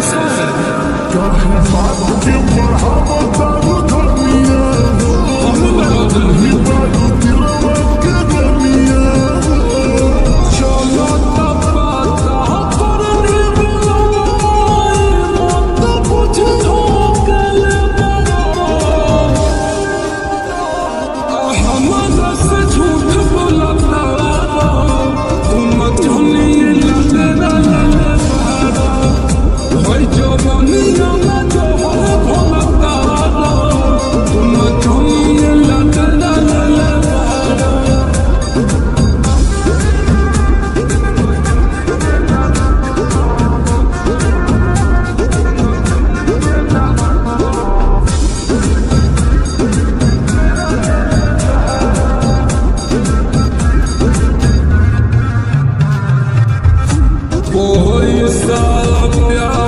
Yes, sir. Oh, you saw